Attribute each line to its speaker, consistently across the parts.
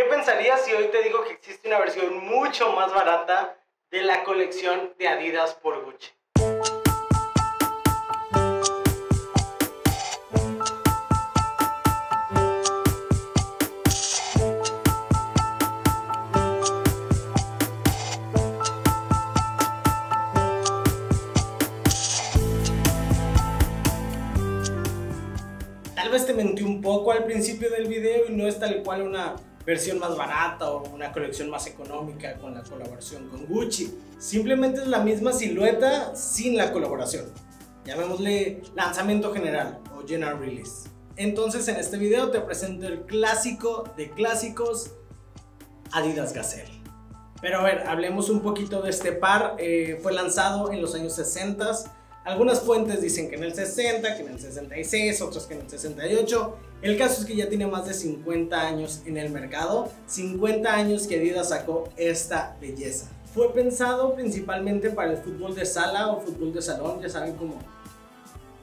Speaker 1: ¿Qué pensarías si hoy te digo que existe una versión mucho más barata de la colección de Adidas por Gucci? Tal vez te mentí un poco al principio del video y no es tal cual una versión más barata o una colección más económica con la colaboración con Gucci. Simplemente es la misma silueta sin la colaboración. Llamémosle lanzamiento general o general release. Entonces en este video te presento el clásico de clásicos Adidas Gazelle. Pero a ver, hablemos un poquito de este par. Eh, fue lanzado en los años 60 algunas fuentes dicen que en el 60, que en el 66, otras que en el 68. El caso es que ya tiene más de 50 años en el mercado. 50 años que Adidas sacó esta belleza. Fue pensado principalmente para el fútbol de sala o fútbol de salón, ya saben como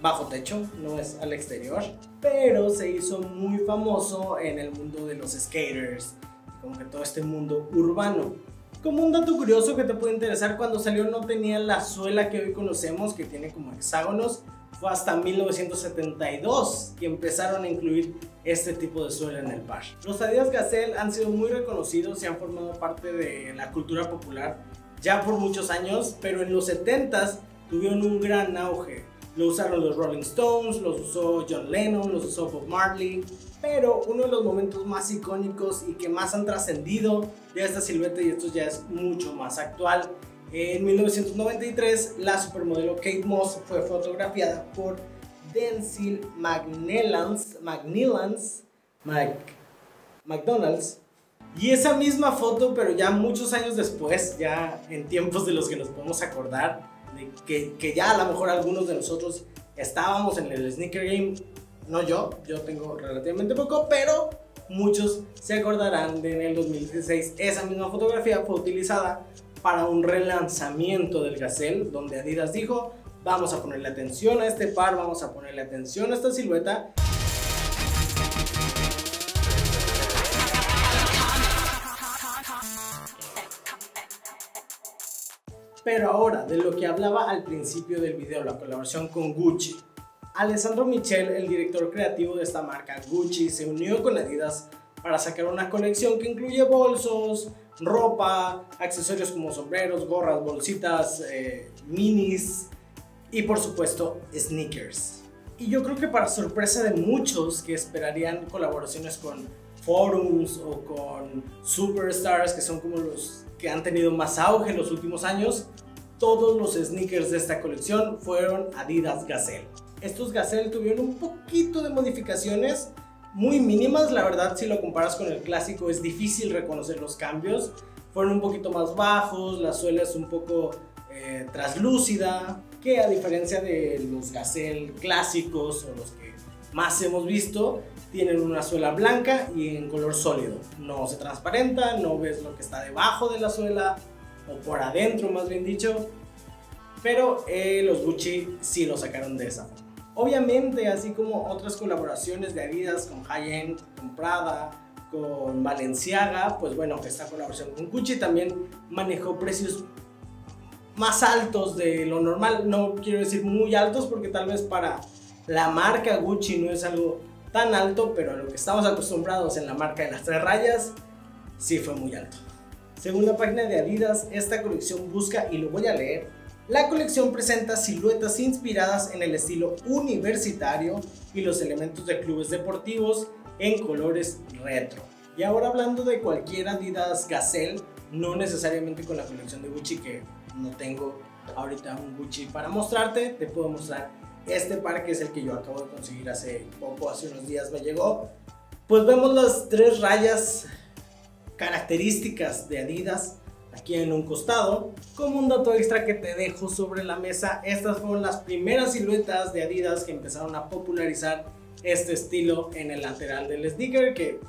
Speaker 1: bajo techo, no es al exterior. Pero se hizo muy famoso en el mundo de los skaters, como que todo este mundo urbano. Como un dato curioso que te puede interesar, cuando salió no tenía la suela que hoy conocemos, que tiene como hexágonos. Fue hasta 1972 que empezaron a incluir este tipo de suela en el par. Los Adidas Gazelle han sido muy reconocidos y han formado parte de la cultura popular ya por muchos años, pero en los 70s tuvieron un gran auge. Lo usaron los Rolling Stones, los usó John Lennon, los usó Bob Marley. Pero uno de los momentos más icónicos y que más han trascendido de esta silueta, y esto ya es mucho más actual, en 1993 la supermodelo Kate Moss fue fotografiada por Denzil McNellans, McNellans McDonald's. Y esa misma foto, pero ya muchos años después, ya en tiempos de los que nos podemos acordar, que, ya a lo mejor algunos de nosotros estábamos en el sneaker game, no yo, yo tengo relativamente poco, pero muchos se acordarán de en el 2016 esa misma fotografía fue utilizada para un relanzamiento del Gazelle, donde Adidas dijo, vamos a ponerle atención a este par, vamos a ponerle atención a esta silueta. Pero ahora, de lo que hablaba al principio del video, la colaboración con Gucci. Alessandro Michel, el director creativo de esta marca Gucci, se unió con Adidas para sacar una colección que incluye bolsos, ropa, accesorios como sombreros, gorras, bolsitas, eh, minis y por supuesto sneakers. Y yo creo que para sorpresa de muchos que esperarían colaboraciones con forums o con superstars que son como los que han tenido más auge en los últimos años, todos los sneakers de esta colección fueron Adidas Gazelle. Estos Gazelle tuvieron un poquito de modificaciones, muy mínimas, la verdad si lo comparas con el clásico es difícil reconocer los cambios. Fueron un poquito más bajos, la suela es un poco eh, traslúcida, que a diferencia de los Gazelle clásicos o los que más hemos visto, tienen una suela blanca y en color sólido. No se transparenta, no ves lo que está debajo de la suela o por adentro más bien dicho. Pero eh, los Gucci sí lo sacaron de esa forma. Obviamente, así como otras colaboraciones de Adidas con High-End, con Prada, con Balenciaga, pues bueno, esta colaboración con Gucci también manejó precios más altos de lo normal. No quiero decir muy altos porque tal vez para la marca Gucci no es algo tan alto, pero a lo que estamos acostumbrados en la marca de las tres rayas, sí fue muy alto. Según la página de Adidas, esta colección busca, y lo voy a leer, la colección presenta siluetas inspiradas en el estilo universitario y los elementos de clubes deportivos en colores retro. Y ahora hablando de cualquier Adidas Gazelle, no necesariamente con la colección de Gucci que no tengo ahorita un Gucci para mostrarte, te puedo mostrar este par que es el que yo acabo de conseguir hace poco, hace unos días me llegó. Pues vemos las tres rayas características de Adidas aquí en un costado. Como un dato extra que te dejo sobre la mesa, estas fueron las primeras siluetas de Adidas que empezaron a popularizar este estilo en el lateral del sneaker que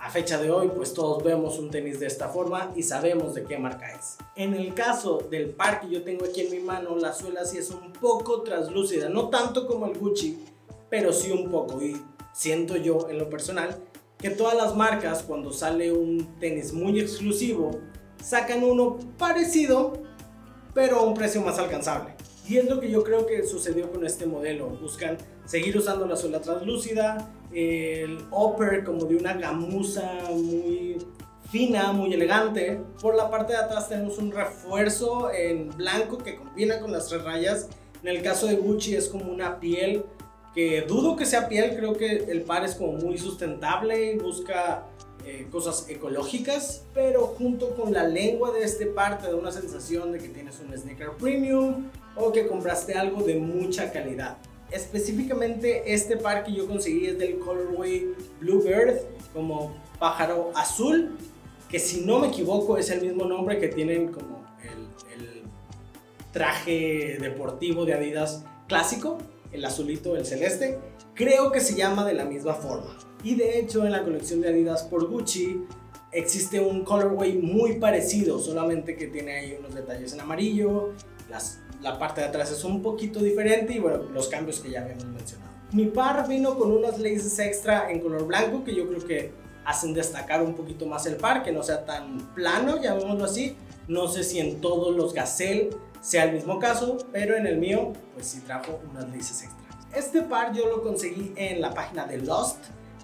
Speaker 1: a fecha de hoy, pues todos vemos un tenis de esta forma y sabemos de qué marca es. En el caso del par que yo tengo aquí en mi mano, la suela sí es un poco translúcida, no tanto como el Gucci, pero sí un poco. Y siento yo en lo personal que todas las marcas cuando sale un tenis muy exclusivo sacan uno parecido pero a un precio más alcanzable. Y es lo que yo creo que sucedió con este modelo. Buscan seguir usando la suela translúcida, el upper como de una gamuza muy fina, muy elegante. Por la parte de atrás tenemos un refuerzo en blanco que combina con las tres rayas. En el caso de Gucci es como una piel que dudo que sea piel, creo que el par es como muy sustentable y busca eh, cosas ecológicas, pero junto con la lengua de este par te da una sensación de que tienes un sneaker premium o que compraste algo de mucha calidad. Específicamente este par que yo conseguí es del colorway Bluebird como pájaro azul, que si no me equivoco es el mismo nombre que tienen como el, el traje deportivo de Adidas clásico, el azulito, el celeste. Creo que se llama de la misma forma. Y de hecho en la colección de Adidas por Gucci existe un colorway muy parecido, solamente que tiene ahí unos detalles en amarillo, las, la parte de atrás es un poquito diferente y bueno, los cambios que ya habíamos mencionado. Mi par vino con unas laces extra en color blanco que yo creo que hacen destacar un poquito más el par, que no sea tan plano, llamémoslo así. No sé si en todos los Gazelle sea el mismo caso, pero en el mío pues sí trajo unas laces extra. Este par yo lo conseguí en la página de Lost,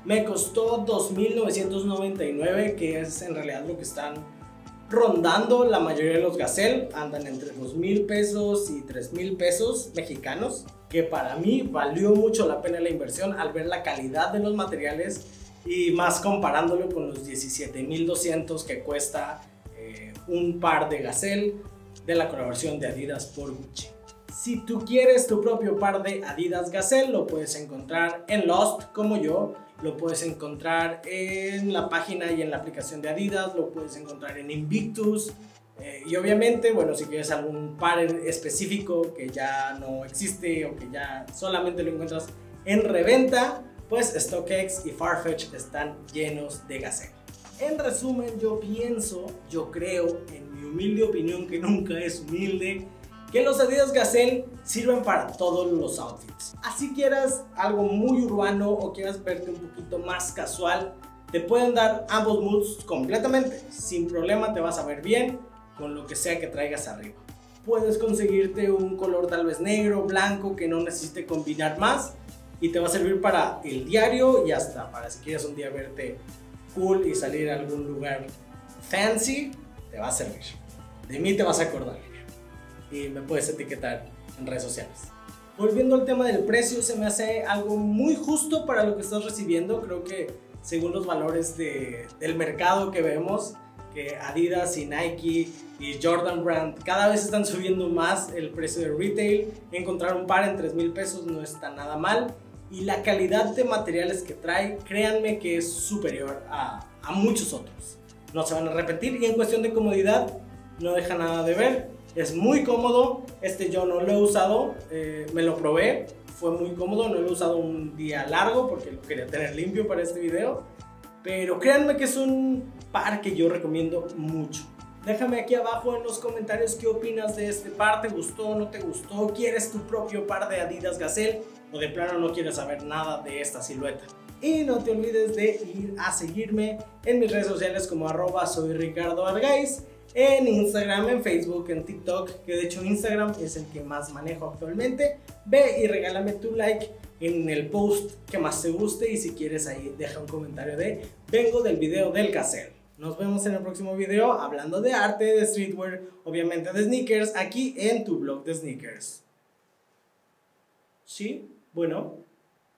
Speaker 1: me costó 2.999, que es en realidad lo que están rondando la mayoría de los Gazelle. Andan entre 2.000 pesos y 3.000 pesos mexicanos, que para mí valió mucho la pena la inversión al ver la calidad de los materiales y más comparándolo con los 17.200 que cuesta eh, un par de Gazelle de la colaboración de Adidas por Gucci. Si tú quieres tu propio par de Adidas Gazelle, lo puedes encontrar en Lost como yo lo puedes encontrar en la página y en la aplicación de Adidas, lo puedes encontrar en Invictus. Eh, y obviamente, bueno, si quieres algún par específico que ya no existe o que ya solamente lo encuentras en reventa, pues StockX y Farfetch están llenos de gazelle. En resumen, yo pienso, yo creo, en mi humilde opinión que nunca es humilde, que los Adidas Gazelle sirven para todos los outfits. Así quieras algo muy urbano o quieras verte un poquito más casual, te pueden dar ambos moods completamente. Sin problema te vas a ver bien con lo que sea que traigas arriba. Puedes conseguirte un color tal vez negro, blanco, que no necesite combinar más y te va a servir para el diario y hasta para si quieres un día verte cool y salir a algún lugar fancy, te va a servir. De mí te vas a acordar y me puedes etiquetar en redes sociales. Volviendo al tema del precio, se me hace algo muy justo para lo que estás recibiendo. Creo que según los valores de, del mercado que vemos, que Adidas y Nike y Jordan Brand cada vez están subiendo más el precio de retail. Encontrar un par en 3 mil pesos no está nada mal. Y la calidad de materiales que trae, créanme que es superior a, a muchos otros. No se van a repetir y en cuestión de comodidad no deja nada de ver es muy cómodo. Este yo no lo he usado, eh, me lo probé. Fue muy cómodo, no lo he usado un día largo porque lo quería tener limpio para este video. Pero créanme que es un par que yo recomiendo mucho. Déjame aquí abajo en los comentarios qué opinas de este par, ¿te gustó no te gustó? ¿Quieres tu propio par de Adidas Gazelle o de plano no quieres saber nada de esta silueta? Y no te olvides de ir a seguirme en mis redes sociales como arroba en Instagram, en Facebook, en TikTok, que de hecho Instagram es el que más manejo actualmente. Ve y regálame tu like en el post que más te guste y si quieres ahí deja un comentario de vengo del video del caser. Nos vemos en el próximo video hablando de arte, de streetwear, obviamente de sneakers, aquí en tu blog de sneakers. ¿Sí? Bueno,